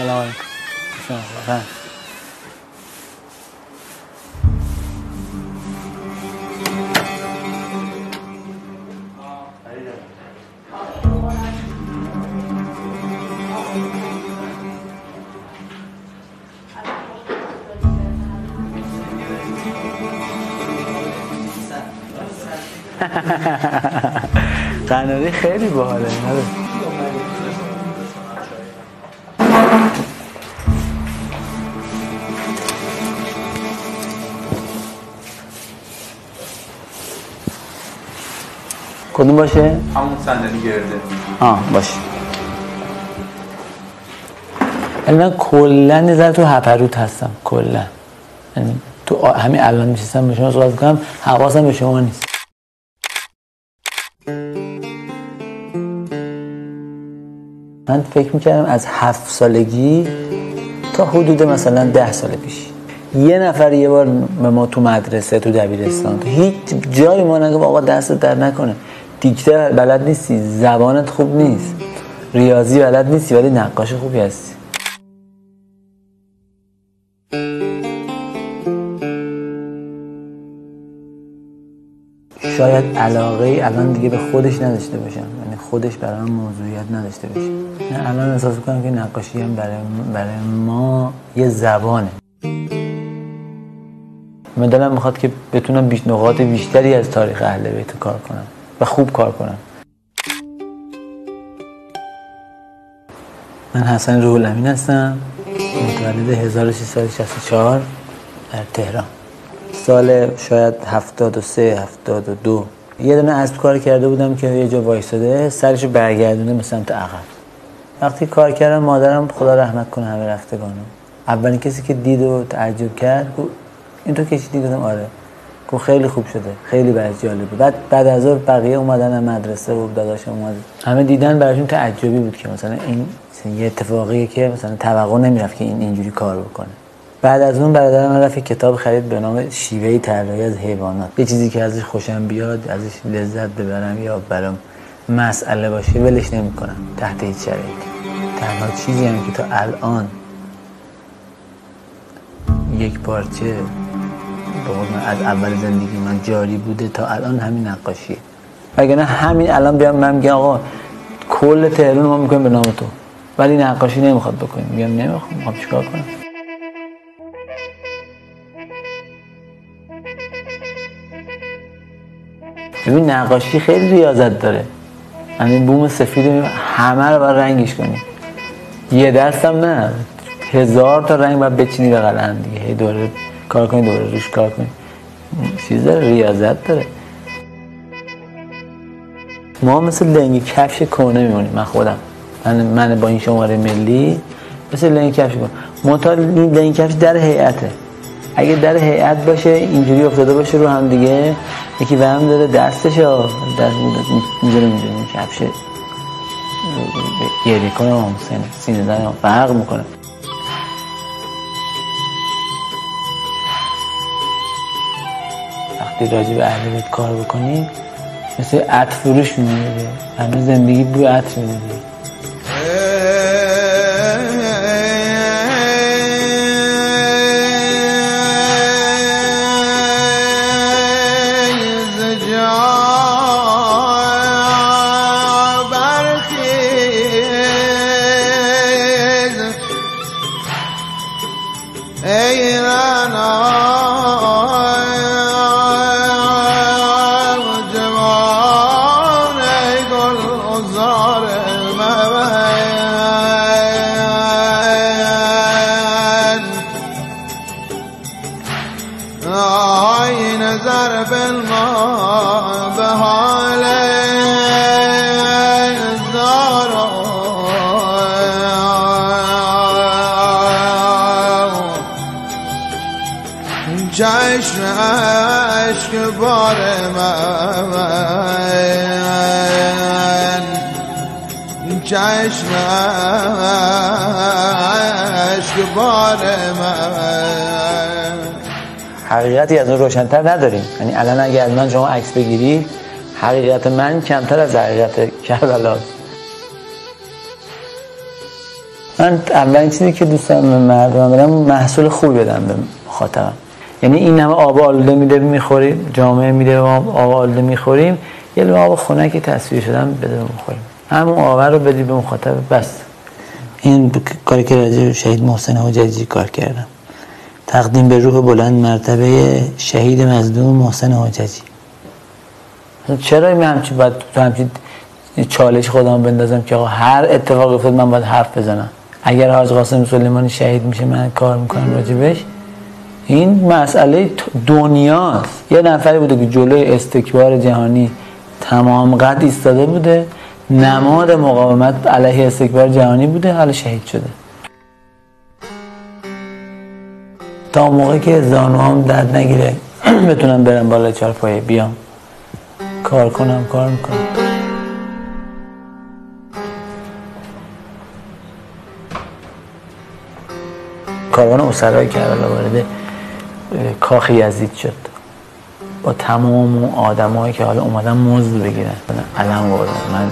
سلام. علیکم قناری خیلی باحاله کدوم باشه؟ همون صندلی گرده. آه باشه. ولی من کلا یه تو هپروت هستم کلا. یعنی تو همین الان میشستم به شما صحبت کنم حواسم به شما نیست. من فکر می‌کردم از هفت سالگی تا حدود مثلا ده سال پیش. یه نفر یه بار به ما تو مدرسه تو دبیرستان تو هیچ جایی ما نگه آقا دست در نکنه. دیکته بلد نیستی زبانت خوب نیست. ریاضی بلد نیستی ولی نقاش خوبی هستی. شاید علاقه ای الان دیگه به خودش نداشته باشم. یعنی خودش برای من موضوعیت نداشته باشه. نه الان احساس کنم که نقاشی هم برای, برای ما یه زبانه. من دلم می‌خواد که بتونم بیش نقاط بیشتری از تاریخ اهل بیت کار کنم. و خوب کار کنم. من حسن روح الامین هستم. متولد 1364 در تهران. سال شاید 73 72 یه دونه اسب کار کرده بودم که یه جا وایساده سرش برگردونه به سمت عقب. وقتی کار کردم مادرم خدا رحمت کنه همه رفتگانو. اولین کسی که دید و تعجب کرد گفت این تو کشیدی گفتم آره. گفت خیلی خوب شده خیلی برای جالب بود. بعد بعد از ظهر بقیه اومدن مدرسه و داداشم اومد. همه دیدن براشون تعجبی بود که مثلا این مثلا یه اتفاقیه که مثلا توقع نمی‌رفت که این اینجوری کار بکنه. بعد از اون برادرم من رفت کتاب خرید به نام شیوه طراحی از حیوانات. یه چیزی که ازش خوشم بیاد ازش لذت ببرم یا برام مسئله باشه ولش نمی‌کنم. تحت هیچ شرایطی. تنها چیزی هم که تا الان یک پارچه از اول زندگی من جاری بوده تا الان همین نقاشیه. وگرنه همین الان بیام من میگم آقا کل تهران ما می‌کنیم به نام تو. ولی نقاشی نمی‌خواد بکنیم. میگم نمی‌خوام. می‌خوام چیکار کنم؟ ببین نقاشی خیلی ریاضت داره. همین بوم سفید همه رو باید رنگش کنی. یه دستم نه هزار تا رنگ باید بچینی به قلم دیگه. هی دوره کار کنی دوره روش کار کنی. چیز ریاضت داره. ما مثل لنگ کفش کونه میمونیم. من خودم. من, من با این شماره ملی مثل لنگ کفش کونه منتها این لنگ کفش در هیئته. اگه در هیئت باشه اینجوری افتاده باشه رو هم دیگه. یکی به هم داره دستش ها. دست می‌ذاره می‌دونه کفش. گریه کنه هم سینه سینه فرق می‌کنه. وقتی راجع به اهل کار بکنی مثل عطر فروش میمونه همه زندگی بوی عطر میده نظر بالماء بحال الزارع چشم عشق بار من. چشم عشق بار من. حقیقتی از اون روشنتر نداریم. یعنی الان اگه از من شما عکس بگیری حقیقت من کمتر از حقیقت کربلا. من اولین چیزی که دوست دارم مردم بدم محصول خوبی بدم به مخاطبم. یعنی این همه آب آلوده میده می‌خوریم جامعه میده آب آلوده می‌خوریم یه لحظه آب خنک تصویر شدن بده بخوریم همون آب رو بدی به مخاطب بس. این کاری که راجع شهید محسن حجاجی کار کردم. تقدیم به روح بلند مرتبه شهید مظلوم محسن حجاجی چرا این همچی باید تو همچی چالش خودم بندازم که آقا هر اتفاقی افتاد من باید حرف بزنم؟ اگر حاج قاسم سلیمانی شهید میشه من کار می‌کنم راجبش. این مسئله دنیاست. یه نفری بوده که جلوی استکبار جهانی تمام قد ایستاده بوده. نماد مقاومت علیه استکبار جهانی بوده حالا شهید شده. تا موقعی که زانوام درد نگیره بتونم برم بالا چهارپایه بیام. کار کنم کار می‌کنم. کاروان اسرای کربلا وارد کاخ یزید شد. با تمام اون آدمایی که حالا اومدن مزد بگیرن. علم آوردن من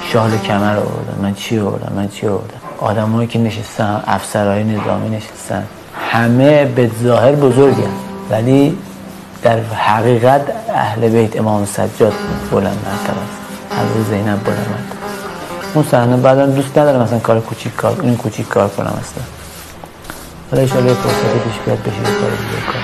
شال کمر آوردم من چی آوردم من چی آوردم؟ آدمایی که نشستن افسرهای نظامی نشستن. همه به ظاهر بزرگن. ولی در حقیقت اهل بیت امام سجاد بلند مرتبه است. از زینب بلند مرتبه اون صحنه بعدا دوست ندارم مثلا کار کوچیک کار این کوچیک کار کنم اصلا. حالا یه فرصت پیش بیاد بشه کار دیگه کار